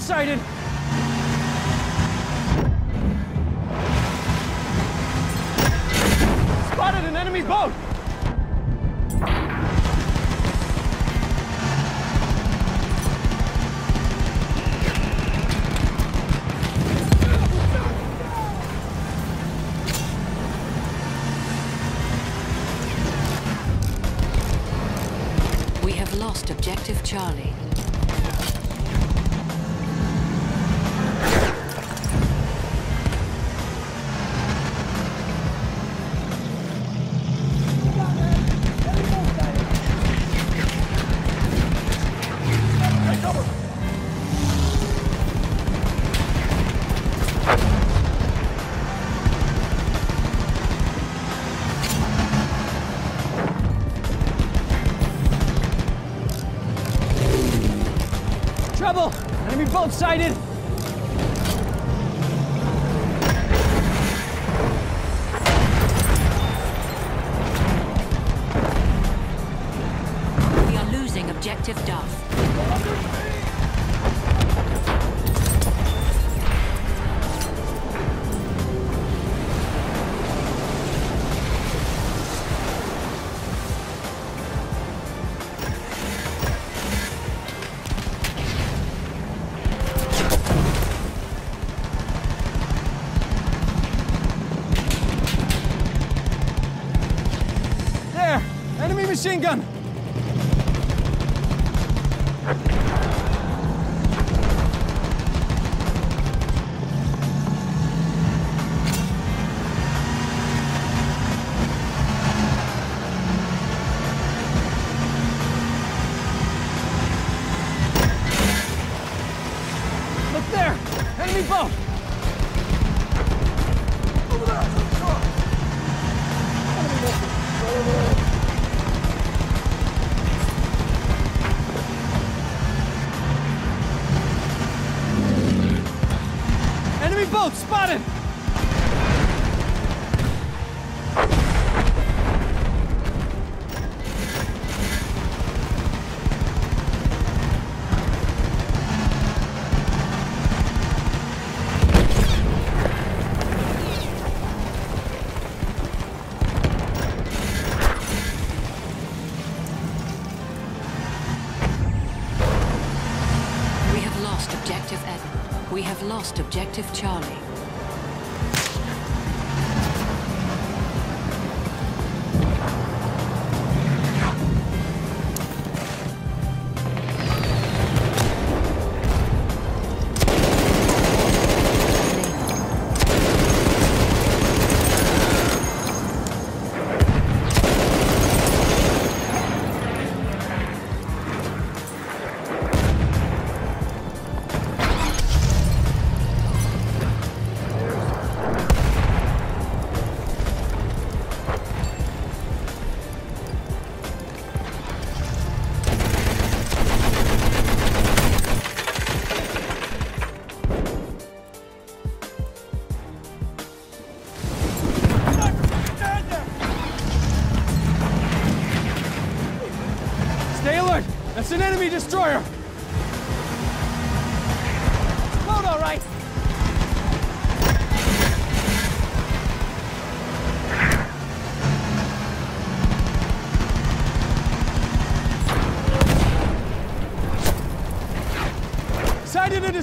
sighted! Spotted an enemy boat! We have lost objective Charlie. Machine gun! Enemy boat spotted! Lost objective Charlie.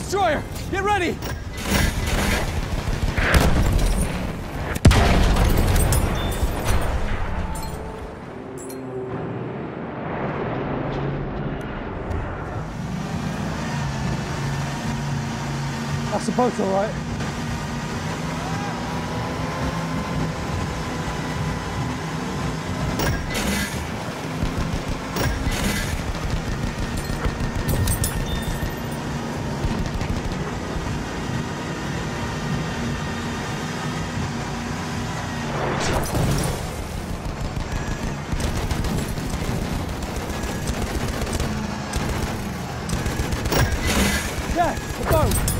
Destroyer! Get ready! That's the boat all right. Yeah,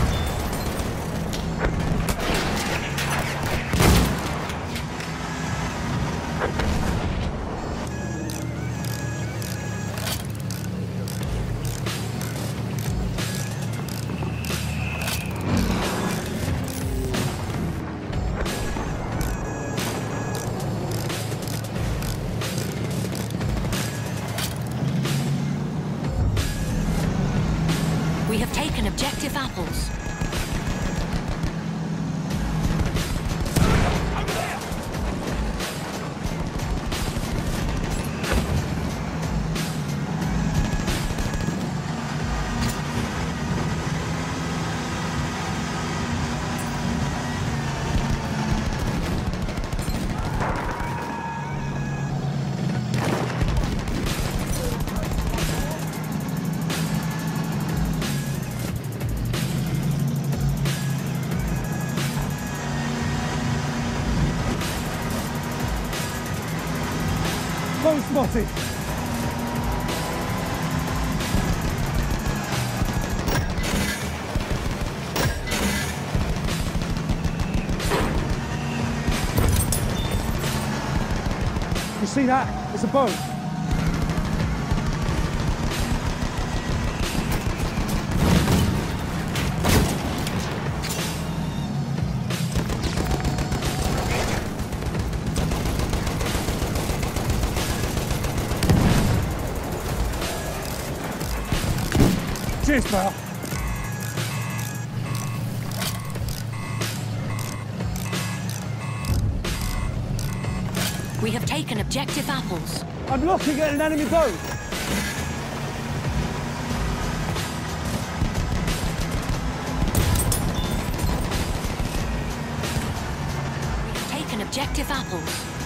see that? It's a boat. Cheers, pal. We have taken objective apples. I'm looking at an enemy boat. We have taken objective apples.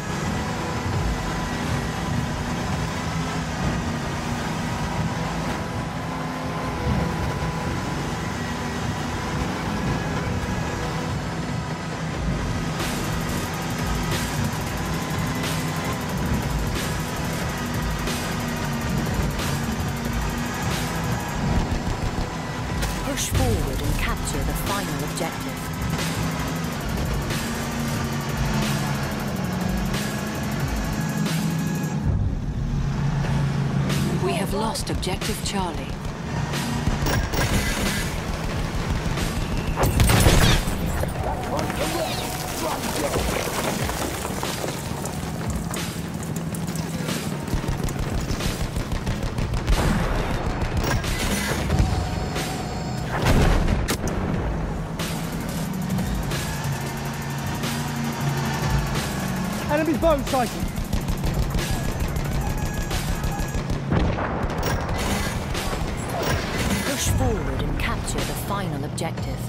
Final objective. We have lost objective Charlie. Enemy boat sighted. Push forward and capture the final objective.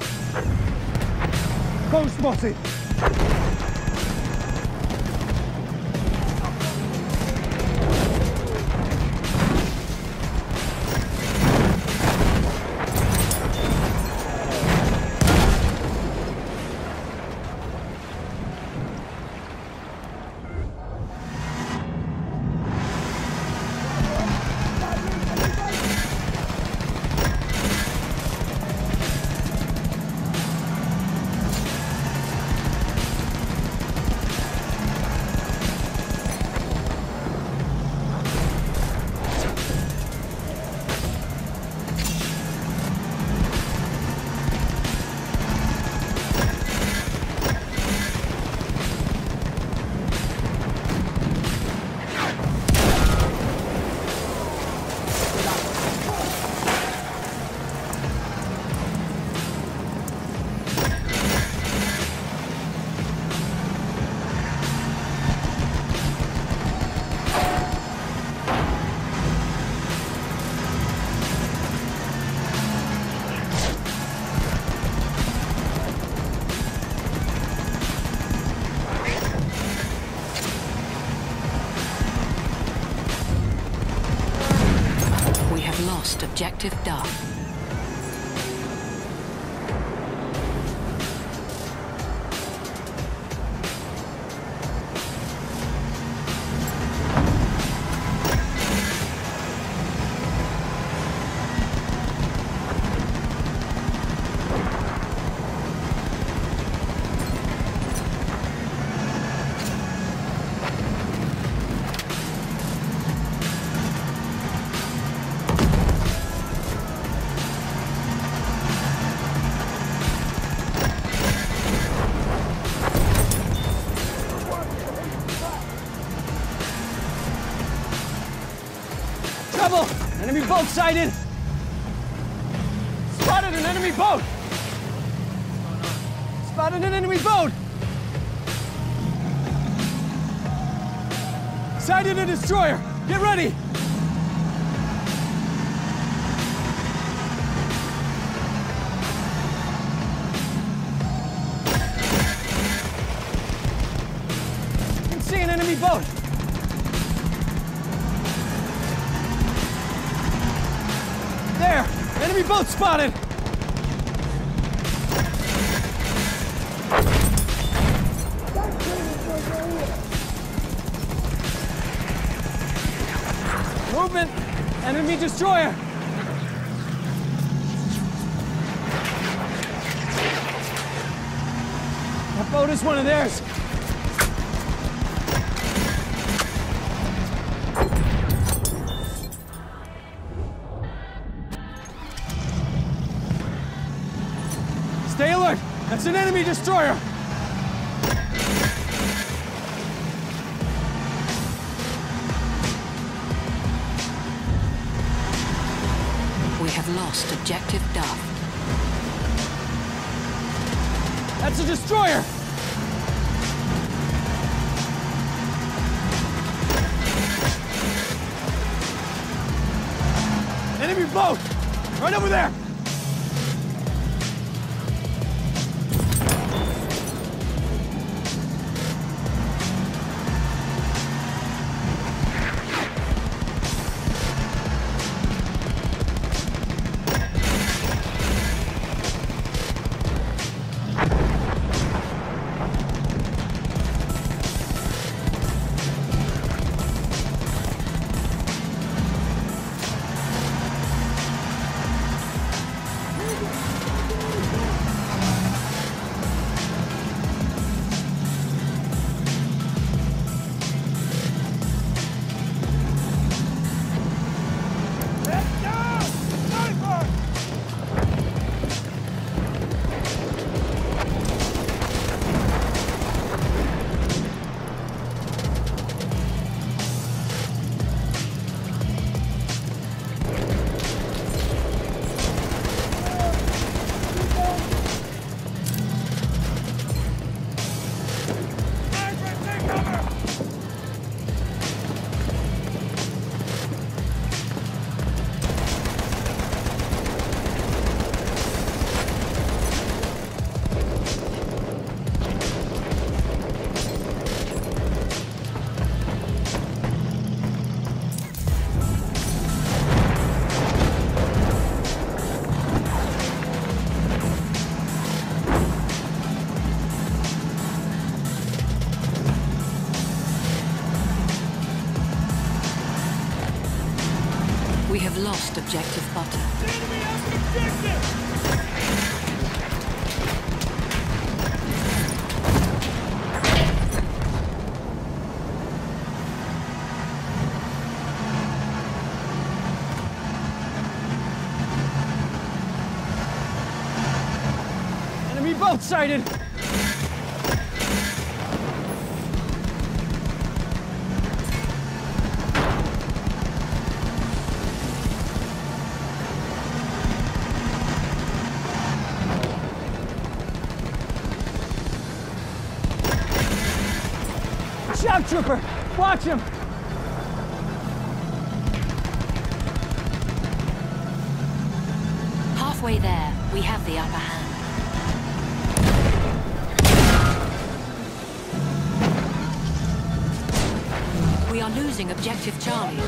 Boat spotted. Lost objective Trouble! Enemy boat sighted! Spotted Spotted an enemy boat! Spotted an enemy boat! Sighted a destroyer! Get ready! Boat spotted! Movement! Enemy destroyer! That boat is one of theirs. Enemy destroyer! We have lost objective Duff. That's a destroyer! Enemy boat! Right over there! Objective Butter. Enemy boat trooper! Watch him! Halfway there, we have the upper hand. We are losing objective Charlie.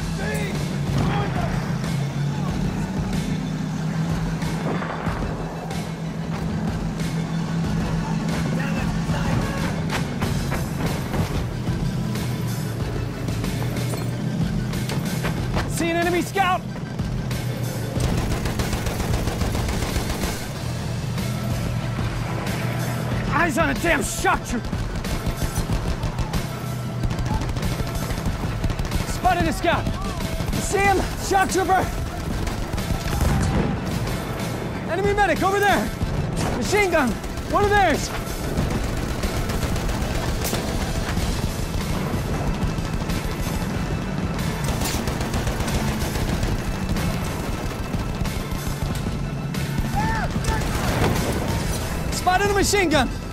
Eyes on a damn shock trooper! Spotted a scout! You see him? Shock trooper! Enemy medic over there! Machine gun! One of theirs! Spotted a machine gun!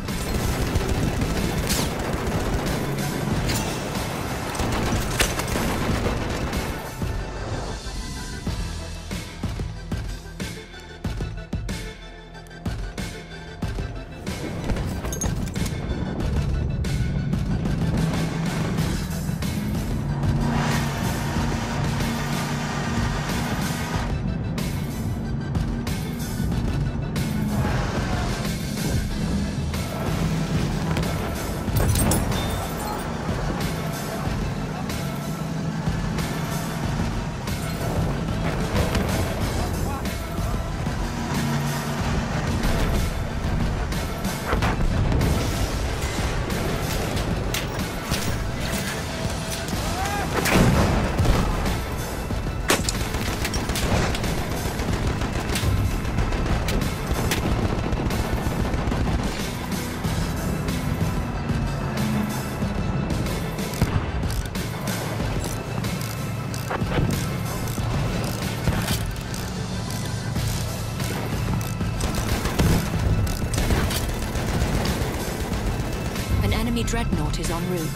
Dreadnought is en route.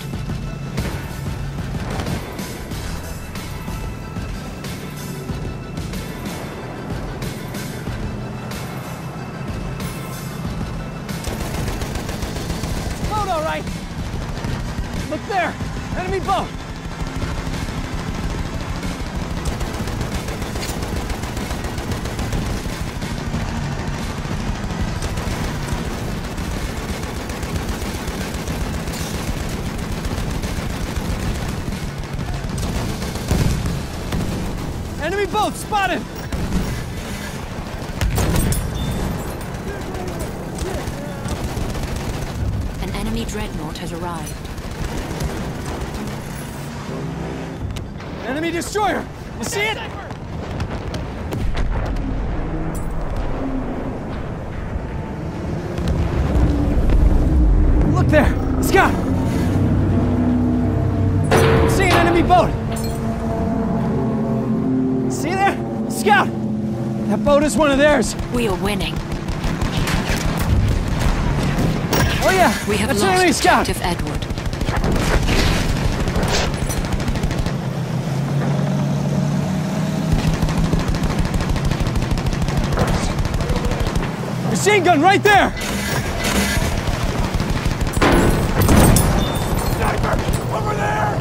All right! Look there! Enemy boat! Enemy destroyer! You see it? Look there! Scout! See an enemy boat! See there? Scout! That boat is one of theirs! We are winning. Oh yeah! We have That's an enemy lost scout! Edward. Machine gun right there! Sniper! Over there!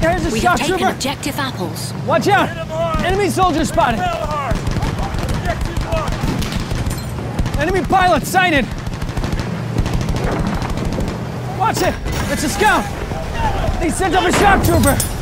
There's a We shock have taken trooper! objective apples. Watch out! Hit him hard! Enemy soldier spotted! Hell hard! Objective one! Enemy pilot sighted! Watch it! It's a scout! They sent up a shock trooper!